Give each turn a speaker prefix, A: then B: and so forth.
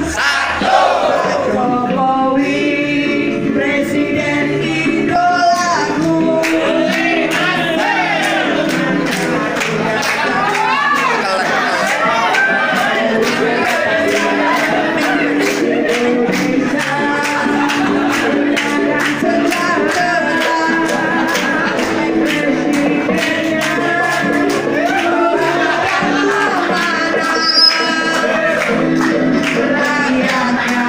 A: Dança! Yeah, yeah, yeah.